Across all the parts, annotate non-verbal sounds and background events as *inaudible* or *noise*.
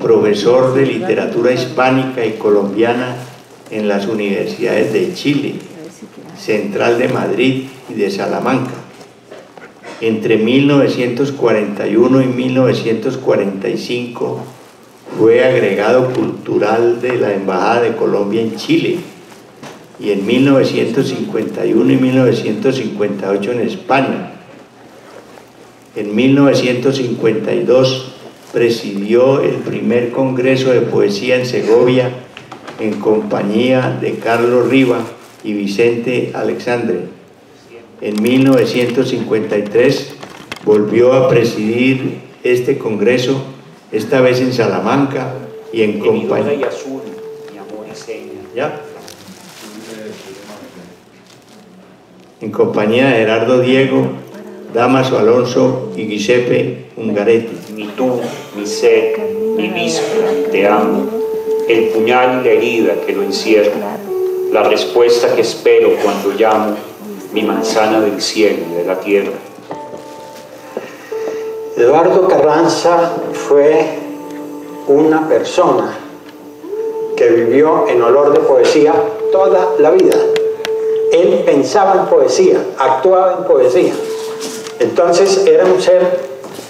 profesor de literatura hispánica y colombiana en las universidades de Chile, Central de Madrid y de Salamanca. Entre 1941 y 1945 fue agregado cultural de la Embajada de Colombia en Chile y en 1951 y 1958 en España. En 1952 presidió el primer Congreso de Poesía en Segovia en compañía de Carlos Riva y Vicente Alexandre. En 1953 volvió a presidir este Congreso, esta vez en Salamanca y en compañía... ¿Ya? En compañía de Gerardo Diego, Damaso Alonso y Giuseppe Ungaretti. Tú, ni sé, ni víspera, te amo. El puñal y la herida que lo encierra. La respuesta que espero cuando llamo mi manzana del cielo y de la tierra. Eduardo Carranza fue una persona que vivió en olor de poesía toda la vida. Él pensaba en poesía, actuaba en poesía. Entonces era un ser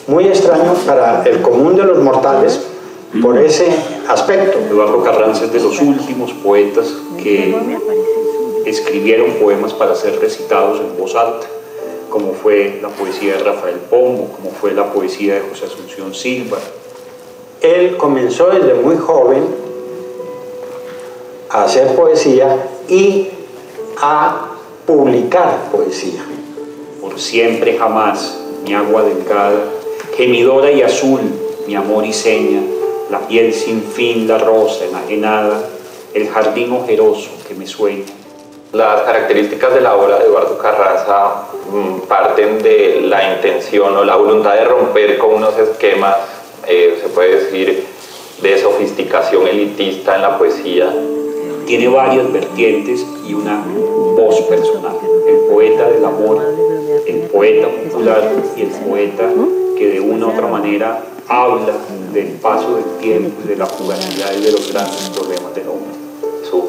muy extraño para el común de los mortales por ese aspecto. Eduardo Carranza es de los últimos poetas que escribieron poemas para ser recitados en voz alta, como fue la poesía de Rafael Pombo, como fue la poesía de José Asunción Silva. Él comenzó desde muy joven a hacer poesía y a publicar poesía. Por siempre jamás, mi agua delgada, gemidora y azul, mi amor y seña, la piel sin fin, la rosa enajenada, el jardín ojeroso que me sueña. Las características de la obra de Eduardo Carranza mm, parten de la intención o la voluntad de romper con unos esquemas, eh, se puede decir, de sofisticación elitista en la poesía. Tiene varias vertientes y una voz personal. El poeta del amor, el poeta popular y el poeta que de una u otra manera habla del paso del tiempo y de la jugadilidad y de los grandes problemas del hombre. Su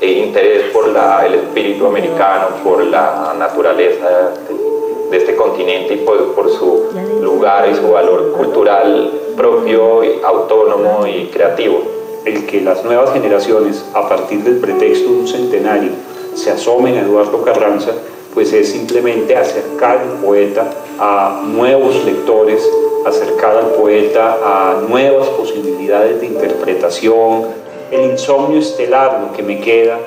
eh, interés por la, el espíritu americano, por la naturaleza de, de este continente y por, por, su lugar y su valor cultural propio, autónomo y creativo. El que las nuevas generaciones, a partir del pretexto de un centenario, se asomen a Eduardo Carranza, pues es simplemente acercar al poeta a nuevos lectores, acercar al poeta a nuevas posibilidades de interpretación, el insomnio estelar, lo que me queda,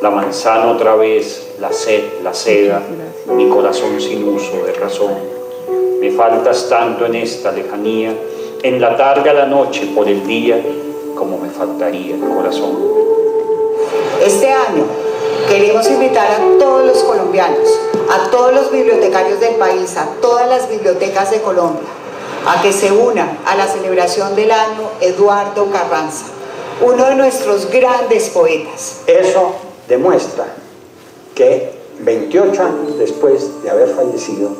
la manzana otra vez, la sed, la seda, mi corazón sin uso de razón. Me faltas tanto en esta lejanía, en la tarde a la noche por el día, como me faltaría el corazón. Este año queremos invitar a todos los colombianos, a todos los bibliotecarios del país, a todas las bibliotecas de Colombia, a que se unan a la celebración del año Eduardo Carranza, uno de nuestros grandes poetas. Eso demuestra que 28 años después de haber fallecido,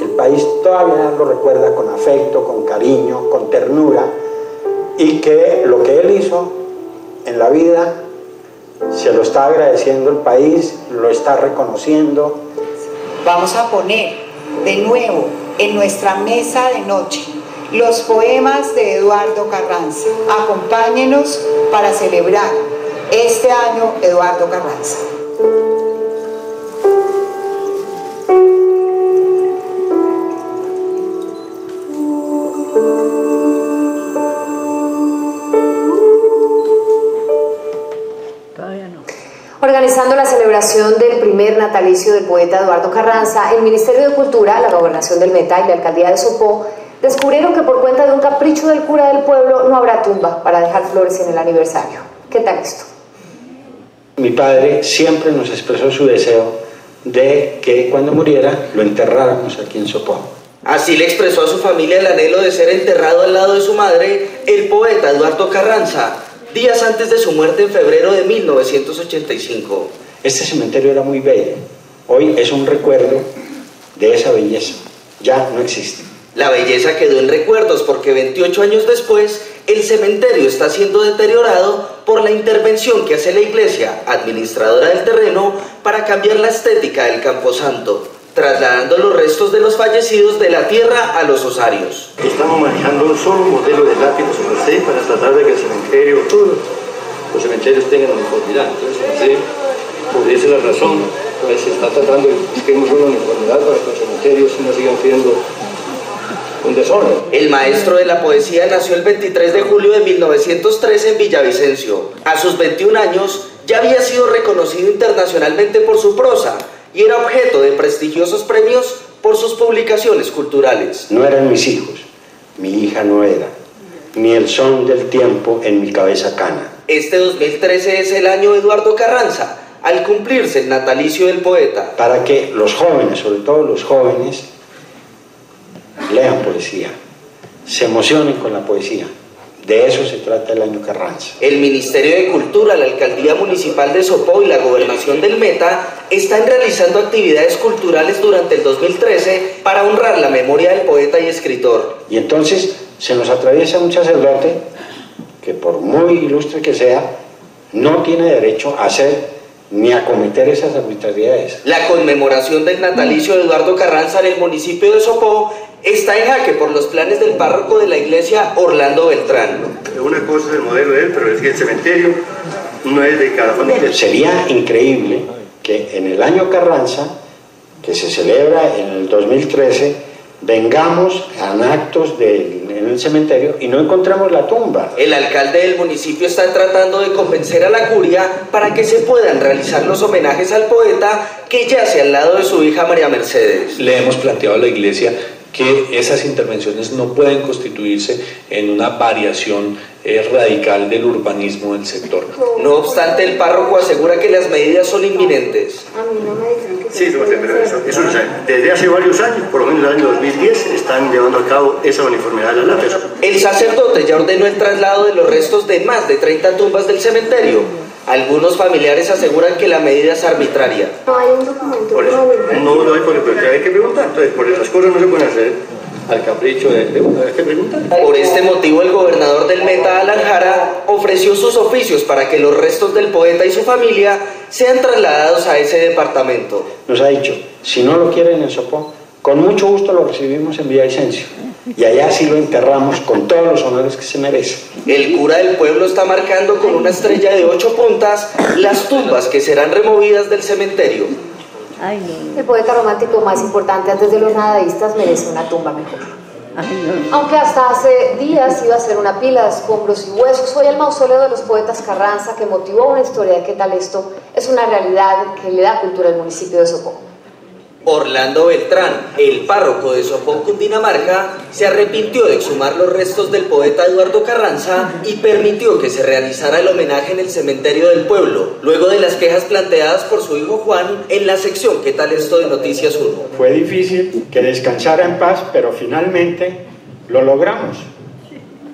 el país todavía lo recuerda con afecto, con cariño, con ternura, y que lo que él hizo en la vida se lo está agradeciendo el país, lo está reconociendo. Vamos a poner de nuevo en nuestra mesa de noche los poemas de Eduardo Carranza. Acompáñenos para celebrar este año Eduardo Carranza. Celebración del primer natalicio del poeta Eduardo Carranza, el Ministerio de Cultura, la Gobernación del Meta y la Alcaldía de Sopó descubrieron que por cuenta de un capricho del cura del pueblo no habrá tumba para dejar flores en el aniversario. ¿Qué tal esto? Mi padre siempre nos expresó su deseo de que cuando muriera lo enterráramos aquí en Sopó. Así le expresó a su familia el anhelo de ser enterrado al lado de su madre, el poeta Eduardo Carranza, días antes de su muerte en febrero de 1985. Este cementerio era muy bello. Hoy es un recuerdo de esa belleza. Ya no existe. La belleza quedó en recuerdos porque 28 años después el cementerio está siendo deteriorado por la intervención que hace la iglesia, administradora del terreno, para cambiar la estética del camposanto, trasladando los restos de los fallecidos de la tierra a los osarios. Estamos manejando un solo modelo de lápiz para tratar de que el cementerio, todos los cementerios tengan uniformidad. Entonces, pudiese la razón, pues se está tratando de buscar una uniformidad para que los cementerios no sigan siendo un desorden. El maestro de la poesía nació el 23 de julio de 1913 en Villavicencio. A sus 21 años ya había sido reconocido internacionalmente por su prosa y era objeto de prestigiosos premios por sus publicaciones culturales. No eran mis hijos, mi hija no era, ni el son del tiempo en mi cabeza cana. Este 2013 es el año Eduardo Carranza, al cumplirse el natalicio del poeta. Para que los jóvenes, sobre todo los jóvenes, lean poesía, se emocionen con la poesía. De eso se trata el año Carranza. El Ministerio de Cultura, la Alcaldía Municipal de Sopó y la Gobernación del Meta están realizando actividades culturales durante el 2013 para honrar la memoria del poeta y escritor. Y entonces se nos atraviesa un sacerdote que por muy ilustre que sea, no tiene derecho a hacer ni a cometer esas arbitrariedades. La conmemoración del natalicio de Eduardo Carranza en el municipio de Sopó está en jaque por los planes del párroco de la iglesia Orlando Beltrán. Una cosa es el modelo de él, pero es que el cementerio no es de cada familia. Sería increíble que en el año Carranza, que se celebra en el 2013, vengamos a actos de, en el cementerio y no encontramos la tumba. El alcalde del municipio está tratando de convencer a la curia para que se puedan realizar los homenajes al poeta que yace al lado de su hija María Mercedes. Le hemos planteado a la iglesia que esas intervenciones no pueden constituirse en una variación radical del urbanismo del sector. No obstante, el párroco asegura que las medidas son inminentes. Sí, pero eso, eso desde hace varios años, por lo menos el año 2010, están llevando a cabo esa uniformidad de la lápiz. El sacerdote ya ordenó el traslado de los restos de más de 30 tumbas del cementerio algunos familiares aseguran que la medida es arbitraria. No hay un documento. Por eso, no, no hay por hay que preguntar. Entonces, por esas cosas no se pueden hacer al capricho de, de hay que preguntar. Por este motivo, el gobernador del Meta, Alan Jara, ofreció sus oficios para que los restos del poeta y su familia sean trasladados a ese departamento. Nos ha dicho, si no lo quieren en Sopó, con mucho gusto lo recibimos en Villavicencio y allá sí lo enterramos con todos los honores que se merece. El cura del pueblo está marcando con una estrella de ocho puntas las tumbas que serán removidas del cementerio. El poeta romántico más importante antes de los nadaístas merece una tumba mejor. Aunque hasta hace días iba a ser una pila de escombros y huesos, hoy el mausoleo de los poetas Carranza, que motivó una historia de qué tal esto, es una realidad que le da cultura al municipio de Sopó. Orlando Beltrán, el párroco de Sopón, Cundinamarca, se arrepintió de exhumar los restos del poeta Eduardo Carranza y permitió que se realizara el homenaje en el cementerio del pueblo, luego de las quejas planteadas por su hijo Juan en la sección ¿Qué tal esto de Noticias 1? Fue difícil que descansara en paz, pero finalmente lo logramos.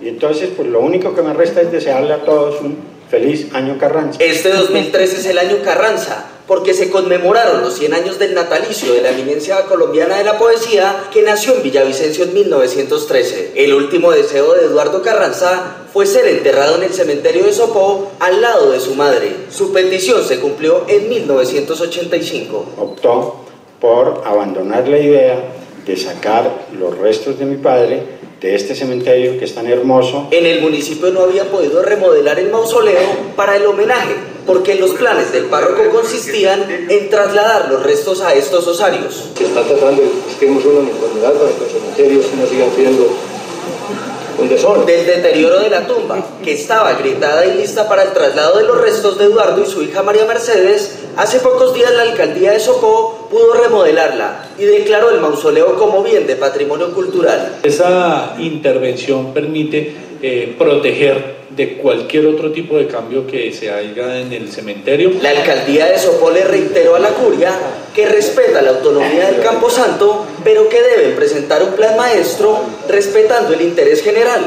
Y entonces, pues lo único que me resta es desearle a todos un feliz año Carranza. Este 2013 es el año Carranza porque se conmemoraron los 100 años del natalicio de la eminencia colombiana de la poesía que nació en Villavicencio en 1913. El último deseo de Eduardo Carranza fue ser enterrado en el cementerio de Sopó al lado de su madre. Su petición se cumplió en 1985. Optó por abandonar la idea de sacar los restos de mi padre de este cementerio que es tan hermoso. En el municipio no había podido remodelar el mausoleo para el homenaje, porque los planes del párroco consistían en trasladar los restos a estos osarios. Se está tratando de que una uniformidad para que los cementerios no sigan siendo un desorden. Del deterioro de la tumba, que estaba gritada y lista para el traslado de los restos de Eduardo y su hija María Mercedes, hace pocos días la alcaldía de Sopó pudo remodelarla y declaró el mausoleo como bien de patrimonio cultural. Esa intervención permite eh, proteger de cualquier otro tipo de cambio que se haga en el cementerio. La alcaldía de Sopó le reiteró a la curia que respeta la autonomía del Camposanto, pero que deben presentar un plan maestro respetando el interés general.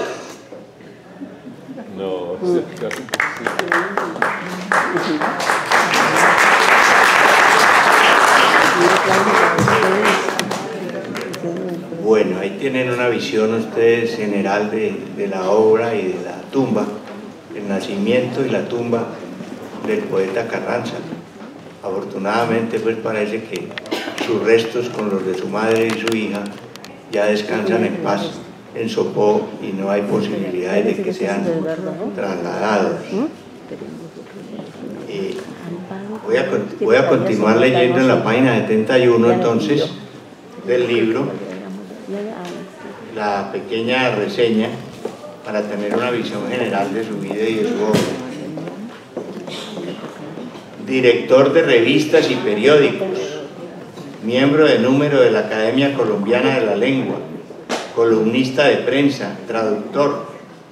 Bueno, ahí tienen una visión ustedes general de, de la obra y de la tumba, el nacimiento y la tumba del poeta Carranza. Afortunadamente pues parece que sus restos con los de su madre y su hija ya descansan en paz en Sopó y no hay posibilidades de que sean trasladados. Y voy, a, voy a continuar leyendo en la página 71 entonces del libro. La pequeña reseña para tener una visión general de su vida y de su obra. Director de revistas y periódicos, miembro de número de la Academia Colombiana de la Lengua, columnista de prensa, traductor,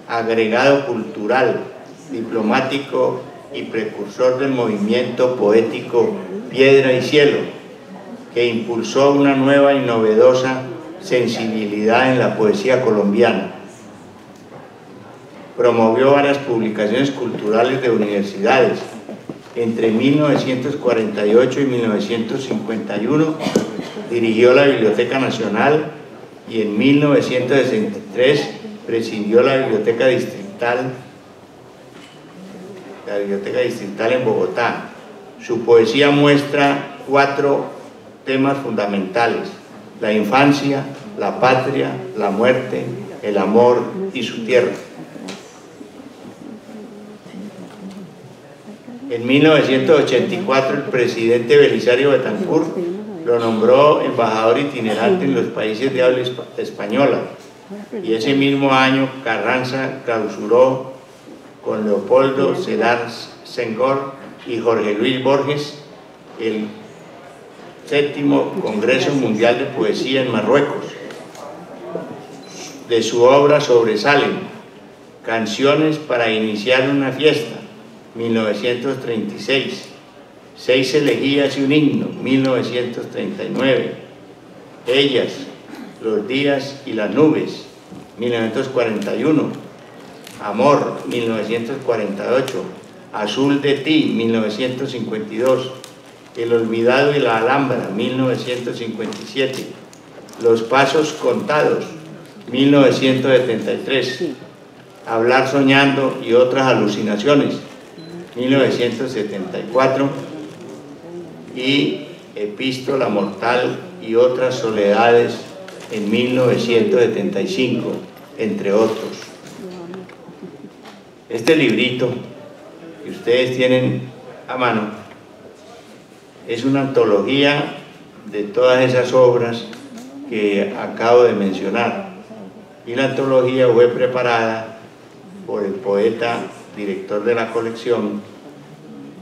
agregado cultural, diplomático y precursor del movimiento poético Piedra y Cielo, que impulsó una nueva y novedosa sensibilidad en la poesía colombiana. Promovió varias publicaciones culturales de universidades. Entre 1948 y 1951 dirigió la Biblioteca Nacional y en 1963 presidió la Biblioteca Distrital, la Biblioteca Distrital en Bogotá. Su poesía muestra cuatro temas fundamentales, la infancia, la patria, la muerte, el amor y su tierra. En 1984 el presidente Belisario Betancourt lo nombró embajador itinerante en los países de habla española y ese mismo año Carranza clausuró con Leopoldo Sedar Senghor y Jorge Luis Borges el séptimo Congreso Mundial de Poesía en Marruecos. De su obra sobresalen Canciones para iniciar una fiesta, 1936, Seis. Elegías y un himno, 1939, Ellas, Los días y las nubes, 1941, Amor, 1948, Azul de ti, 1952, El olvidado y la alhambra, 1957, Los pasos contados, 1973, Hablar soñando y otras alucinaciones, 1974, y Epístola Mortal y otras soledades en 1975, entre otros. Este librito que ustedes tienen a mano es una antología de todas esas obras que acabo de mencionar. Y la antología fue preparada por el poeta, director de la colección,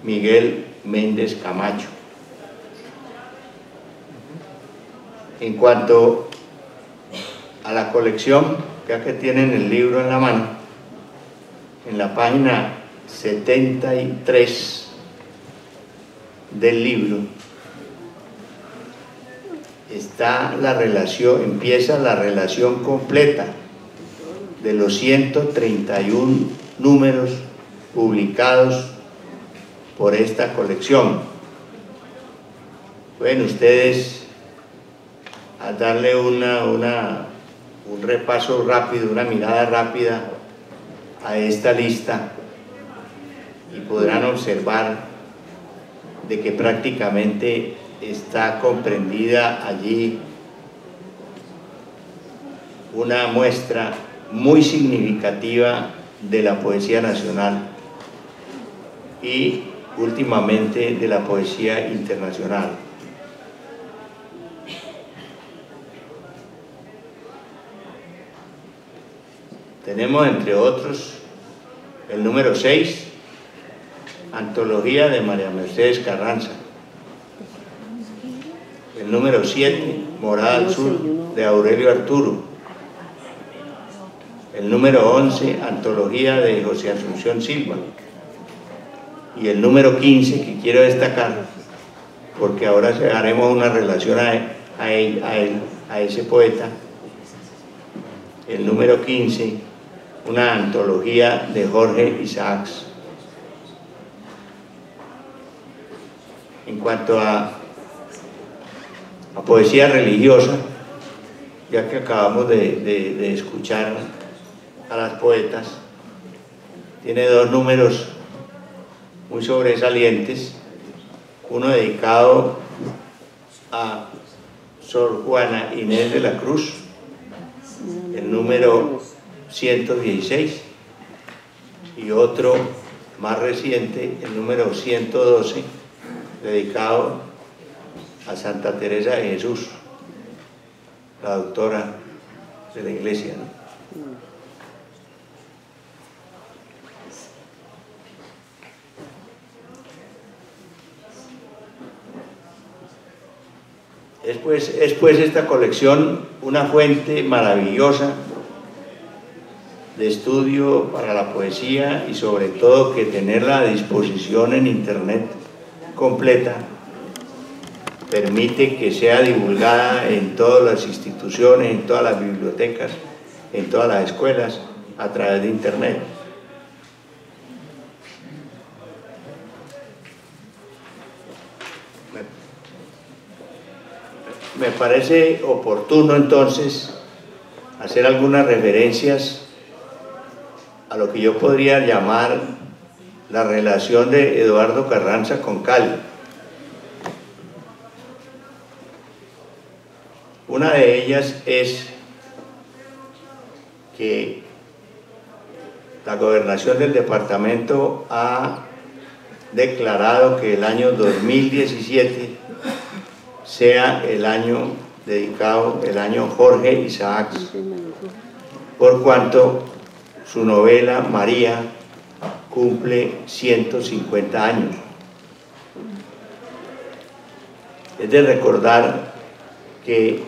Miguel Méndez Camacho. En cuanto a la colección, ya que tienen el libro en la mano, en la página 73 del libro está la relación, empieza la relación completa de los 131 números publicados por esta colección. Pueden ustedes a darle una, una, un repaso rápido, una mirada rápida a esta lista y podrán observar de que prácticamente está comprendida allí una muestra muy significativa de la poesía nacional y últimamente de la poesía internacional. Tenemos entre otros el número 6, Antología de María Mercedes Carranza. El número 7, Morada al Sur, de Aurelio Arturo. El número 11, Antología de José Asunción Silva. Y el número 15, que quiero destacar, porque ahora haremos una relación a, a, él, a, él, a ese poeta. El número 15, una antología de Jorge Isaacs. En cuanto a, poesía religiosa, ya que acabamos de escuchar a las poetas, tiene dos números muy sobresalientes, uno dedicado a Sor Juana Inés de la Cruz, el número 116, y otro más reciente, el número 112, dedicado a Santa Teresa de Jesús, la doctora de la iglesia. Es pues, es pues esta colección una fuente maravillosa de estudio para la poesía y sobre todo que tenerla a disposición en internet completa permite que sea divulgada en todas las instituciones, en todas las bibliotecas, en todas las escuelas a través de internet. Me parece oportuno entonces hacer algunas referencias a lo que yo podría llamar la relación de Eduardo Carranza con Cali. Una de ellas es que la gobernación del departamento ha declarado que el año 2017 sea el año dedicado, el año Jorge Isaac, por cuanto su novela María cumple 150 años. Es de recordar que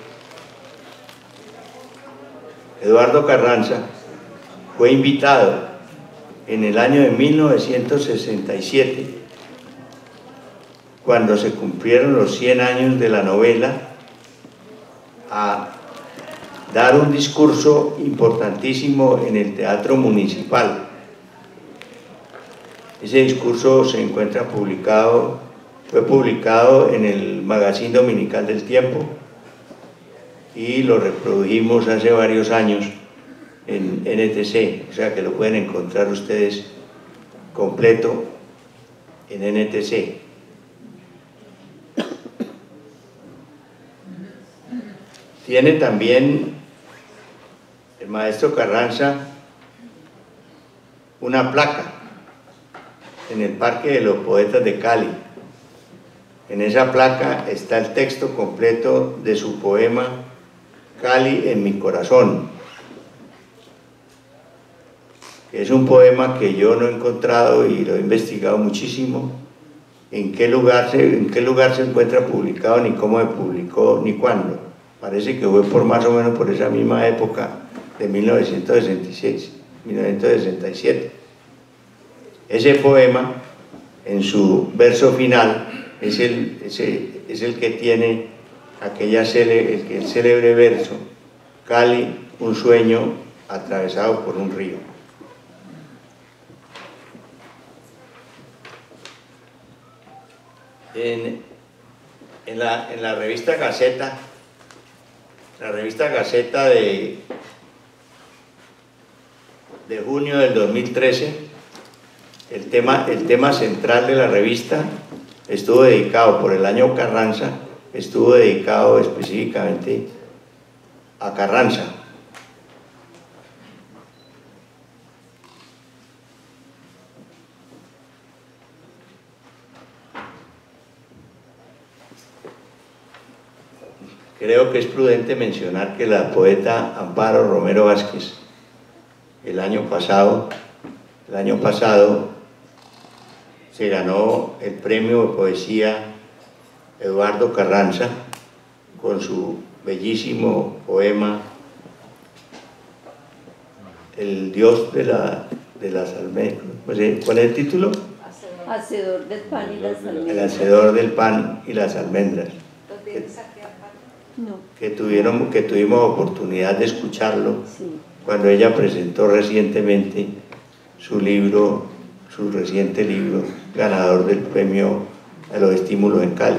Eduardo Carranza fue invitado en el año de 1967, cuando se cumplieron los 100 años de la novela, a dar un discurso importantísimo en el Teatro Municipal. Ese discurso se encuentra publicado, fue publicado en el Magazine Dominical del Tiempo y lo reprodujimos hace varios años en NTC, o sea que lo pueden encontrar ustedes completo en NTC. Tiene también el maestro Carranza una placa en el Parque de los Poetas de Cali. En esa placa está el texto completo de su poema Cali en mi corazón. Es un poema que yo no he encontrado y lo he investigado muchísimo. En qué lugar se, en qué lugar se encuentra publicado, ni cómo se publicó, ni cuándo. Parece que fue por más o menos por esa misma época de 1966, 1967. Ese poema, en su verso final, es el, es el que tiene aquella el, el célebre verso, Cali, un sueño atravesado por un río. En, en, la, en la revista Gaceta, la revista Gaceta de de junio del 2013, el tema, el tema central de la revista estuvo dedicado por el año Carranza, estuvo dedicado específicamente a Carranza. Creo que es prudente mencionar que la poeta Amparo Romero Vázquez el año pasado, el año pasado se ganó el premio de poesía Eduardo Carranza con su bellísimo poema El Dios de, la, de las almendras. ¿Cuál es el título? Hacedor del pan y las almendras. El hacedor del pan y las almendras. Que, tuvieron, que tuvimos oportunidad de escucharlo cuando ella presentó recientemente su libro, su reciente libro, ganador del premio a los estímulos en Cali.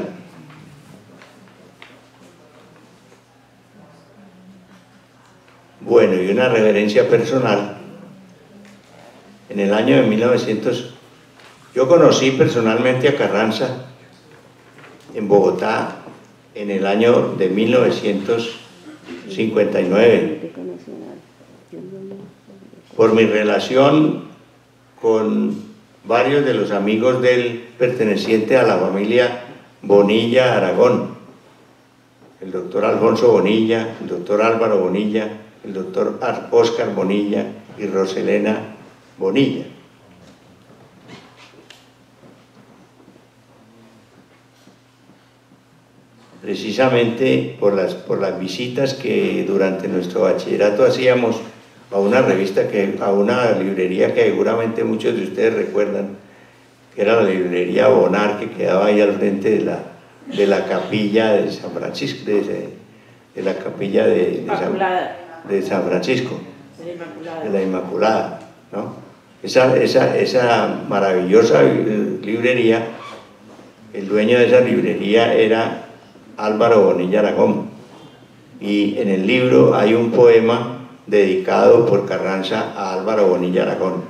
Bueno, y una reverencia personal. En el año de 1900, yo conocí personalmente a Carranza en Bogotá en el año de 1959 por mi relación con varios de los amigos del perteneciente a la familia Bonilla Aragón, el doctor Alfonso Bonilla, el doctor Álvaro Bonilla, el doctor Oscar Bonilla y Roselena Bonilla. Precisamente por las, por las visitas que durante nuestro bachillerato hacíamos a una revista, que, a una librería que seguramente muchos de ustedes recuerdan, que era la librería Bonar, que quedaba ahí al frente de la, de la capilla de San Francisco, de, la capilla de, San, Francisco, de la Inmaculada. Esa, esa, esa maravillosa librería, el dueño de esa librería era Álvaro Bonilla Aragón. Y en el libro hay un poema dedicado por Carranza a Álvaro Bonilla Aragón.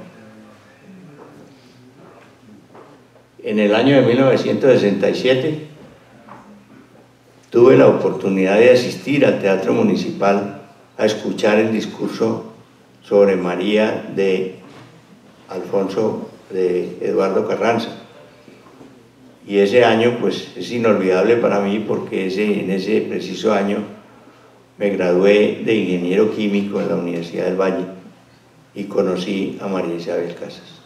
En el año de 1967 tuve la oportunidad de asistir al Teatro Municipal a escuchar el discurso sobre María de Alfonso de Eduardo Carranza. Y ese año pues es inolvidable para mí porque ese, en ese preciso año me gradué de ingeniero químico en la Universidad del Valle y conocí a María Isabel Casas.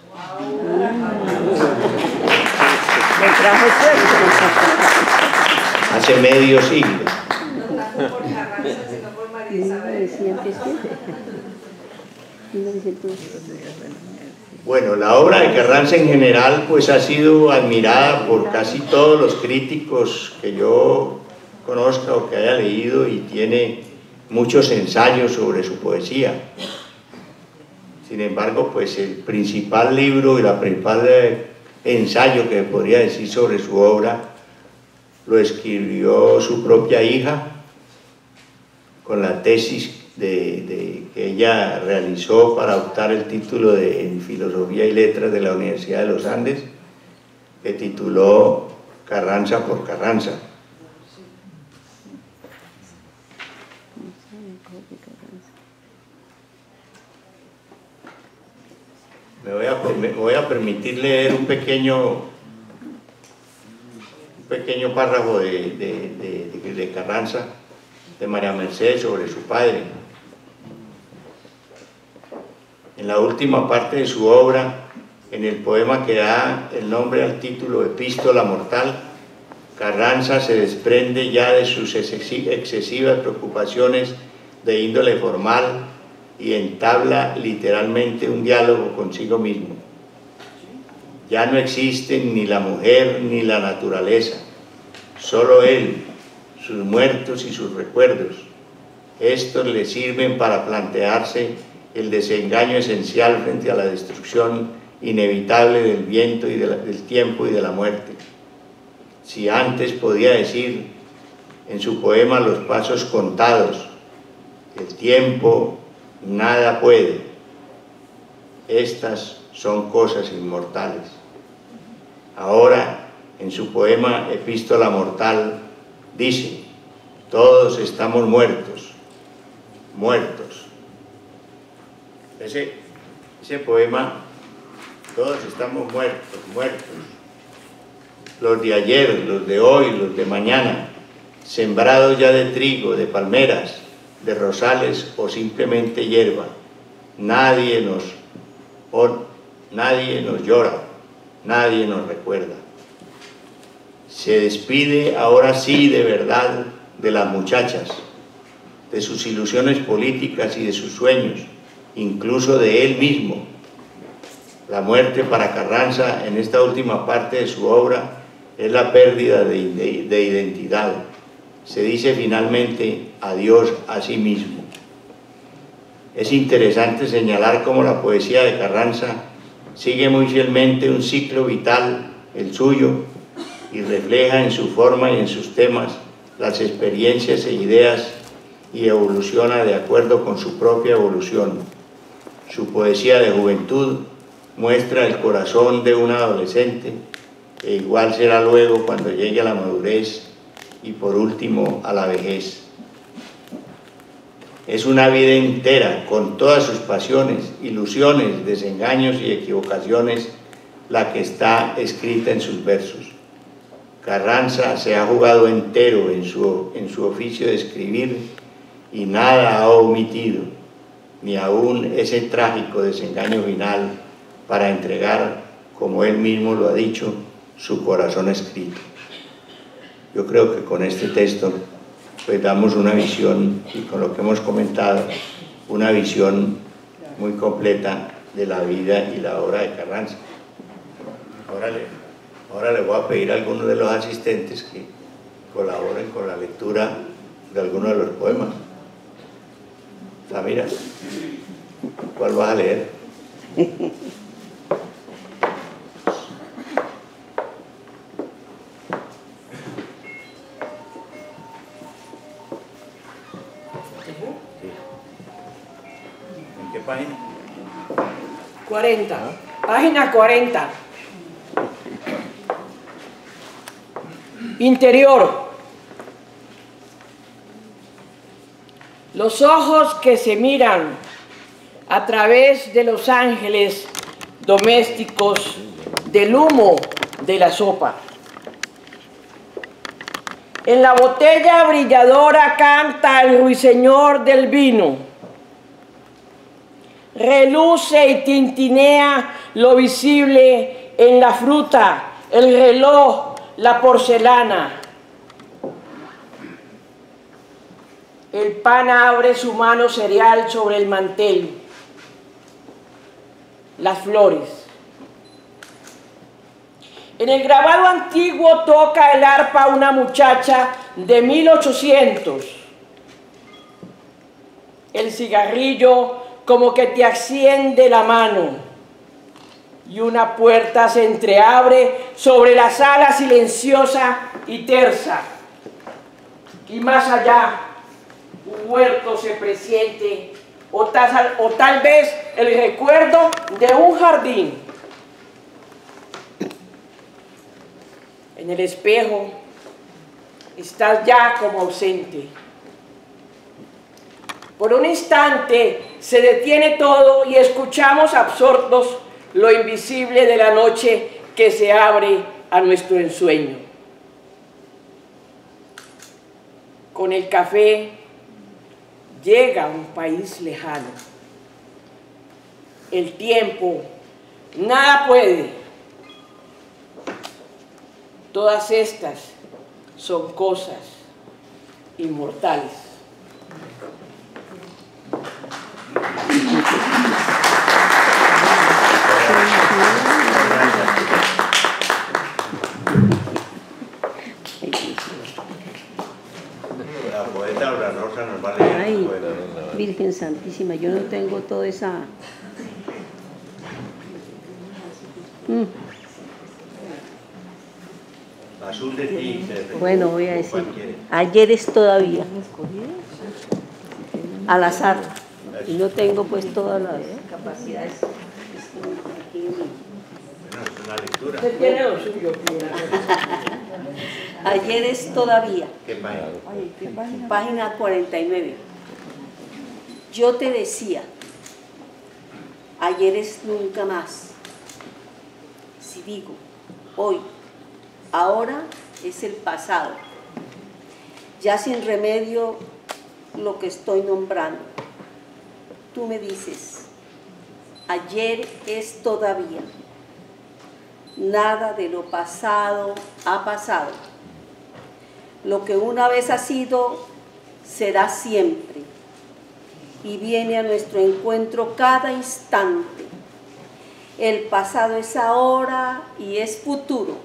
Hace medio siglo. Bueno, la obra de Carranza en general pues ha sido admirada por casi todos los críticos que yo conozca o que haya leído y tiene muchos ensayos sobre su poesía. Sin embargo, pues el principal libro y la principal eh, ensayo que podría decir sobre su obra lo escribió su propia hija con la tesis de, que ella realizó para optar el título de en Filosofía y Letras de la Universidad de los Andes, que tituló Carranza por Carranza. Me voy a, permitir leer un pequeño, un pequeño párrafo de, de Carranza, de María Mercedes sobre su padre. En la última parte de su obra, en el poema que da el nombre al título Epístola Mortal, Carranza se desprende ya de sus excesivas preocupaciones de índole formal y entabla literalmente un diálogo consigo mismo. Ya no existen ni la mujer ni la naturaleza, solo él, sus muertos y sus recuerdos. Estos le sirven para plantearse el desengaño esencial frente a la destrucción inevitable del viento y del tiempo y de la muerte. Si antes podía decir en su poema Los pasos contados, el tiempo nada puede. Estas son cosas inmortales. Ahora, en su poema Epístola Mortal, dice, todos estamos muertos, muertos. Ese, ese poema, todos estamos muertos, muertos. Los de ayer, los de hoy, los de mañana, sembrados ya de trigo, de palmeras, de rosales o simplemente hierba. Nadie nos, nadie nos llora, nadie nos recuerda. Se despide ahora sí de verdad de las muchachas, de sus ilusiones políticas y de sus sueños, incluso de él mismo. La muerte para Carranza en esta última parte de su obra es la pérdida de, de identidad, se dice finalmente adiós a sí mismo. Es interesante señalar cómo la poesía de Carranza sigue muy fielmente un ciclo vital, el suyo, y refleja en su forma y en sus temas las experiencias e ideas y evoluciona de acuerdo con su propia evolución. Su poesía de juventud muestra el corazón de un adolescente e igual será luego cuando llegue a la madurez y por último a la vejez. Es una vida entera, con todas sus pasiones, ilusiones, desengaños y equivocaciones, la que está escrita en sus versos. Carranza se ha jugado entero en su, en su oficio de escribir y nada ha omitido, ni aún ese trágico desengaño final para entregar, como él mismo lo ha dicho, su corazón escrito. Yo creo que con este texto pues damos una visión, y con lo que hemos comentado, una visión muy completa de la vida y la obra de Carranza. Ahora le, ahora le voy a pedir a algunos de los asistentes que colaboren con la lectura de algunos de los poemas. Samira, ¿cuál vas a leer? *laughs* página? 40. Página 40. Interior. Los ojos que se miran a través de los ángeles domésticos del humo de la sopa. En la botella brilladora canta el ruiseñor del vino. Reluce y tintinea lo visible en la fruta, el reloj, la porcelana. El pan abre su mano cereal sobre el mantel. Las flores. En el grabado antiguo toca el arpa una muchacha de 1800. El cigarrillo como que te asciende la mano y una puerta se entreabre sobre la sala silenciosa y tersa. Y más allá, un huerto se presiente o tal, o tal vez el recuerdo de un jardín. En el espejo estás ya como ausente. Por un instante se detiene todo y escuchamos absortos lo invisible de la noche que se abre a nuestro ensueño. Con el café llega un país lejano. El tiempo nada puede. Todas estas son cosas inmortales. La poeta Aura Rosa nos va a leer. Ay. Virgen Santísima, yo no tengo toda esa... Mm, Azul de ti. se- Bueno, voy a ¿o decir, ayer es todavía, al azar, y no tengo pues todas las capacidades. Bueno, es una lectura. Tiene lo suyo, Ayer es todavía, ¿Qué página? página 49. Yo te decía, ayer es nunca más. Si digo, hoy, ahora es el pasado. Ya sin remedio lo que estoy nombrando. Tú me dices, ayer es todavía. Nada de lo pasado ha pasado. Lo que una vez ha sido, será siempre. Y viene a nuestro encuentro cada instante. El pasado es ahora y es futuro.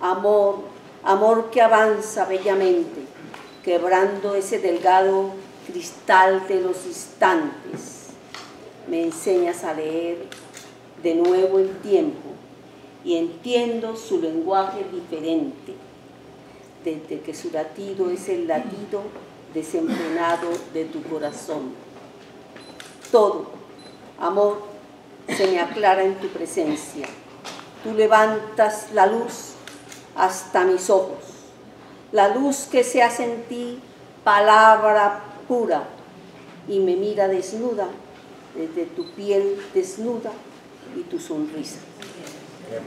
Amor, amor que avanza bellamente, quebrando ese delgado cristal de los instantes. Me enseñas a leer de nuevo el tiempo y entiendo su lenguaje diferente, desde que su latido es el latido desenfrenado de tu corazón. Todo, amor, se me aclara en tu presencia. Tú levantas la luz hasta mis ojos, la luz que se hace en ti, palabra pura, y me mira desnuda desde tu piel desnuda y tu sonrisa. Qué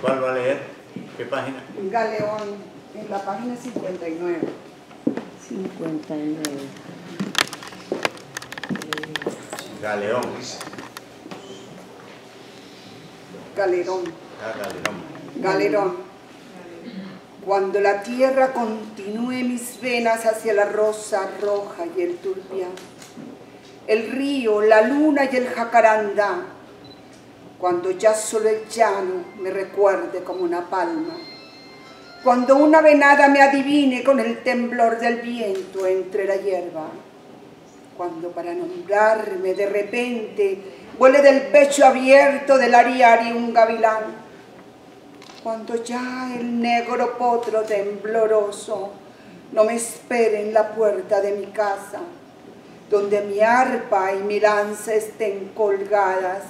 ¿Cuál va a leer? ¿Qué página? Galeón, en la página 59. 59. Galeón. Galerón. Ah, galerón. Galerón. Cuando la tierra continúe mis venas hacia la rosa roja y el turbián, el río, la luna y el jacarandá, cuando ya solo el llano me recuerde como una palma, cuando una venada me adivine con el temblor del viento entre la hierba, cuando para nombrarme de repente vuele del pecho abierto del ariari un gavilán, cuando ya el negro potro tembloroso no me espere en la puerta de mi casa, donde mi arpa y mi lanza estén colgadas,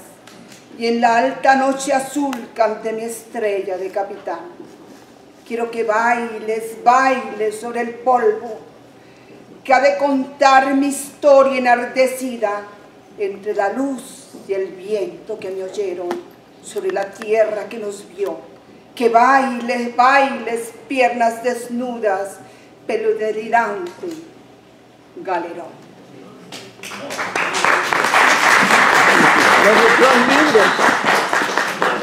y en la alta noche azul cante mi estrella de capitán. Quiero que bailes, bailes sobre el polvo, que ha de contar mi historia enardecida entre la luz y el viento que me oyeron sobre la tierra que nos vio que bailes, bailes, piernas desnudas, pelo delirante, galerón.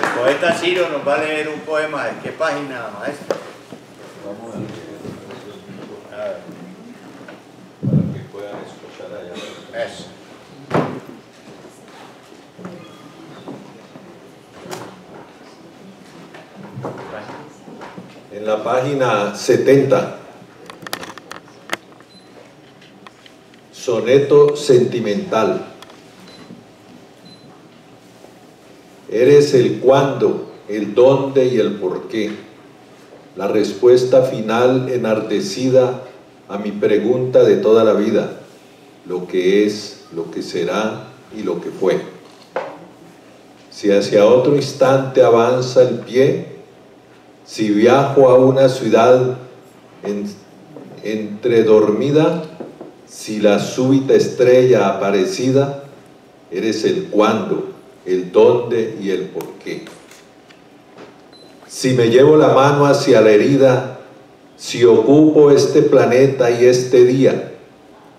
El poeta Ciro nos va a leer un poema. ¿De qué página, maestro? Vamos a ver. Para que puedan escuchar allá. Eso. En la página 70. Soneto sentimental. Eres el cuándo, el dónde y el por qué. La respuesta final enardecida a mi pregunta de toda la vida. Lo que es, lo que será y lo que fue. Si hacia otro instante avanza el pie, si viajo a una ciudad entre dormida, si la súbita estrella aparecida, eres el cuándo, el dónde y el por qué. Si me llevo la mano hacia la herida, si ocupo este planeta y este día,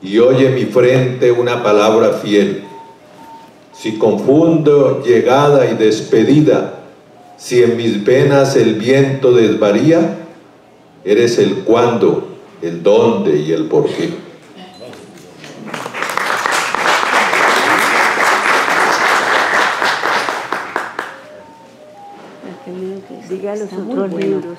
y oye mi frente una palabra fiel, si confundo llegada y despedida, si en mis venas el viento desvaría, eres el cuándo, el dónde y el por qué. Diga los otros libros.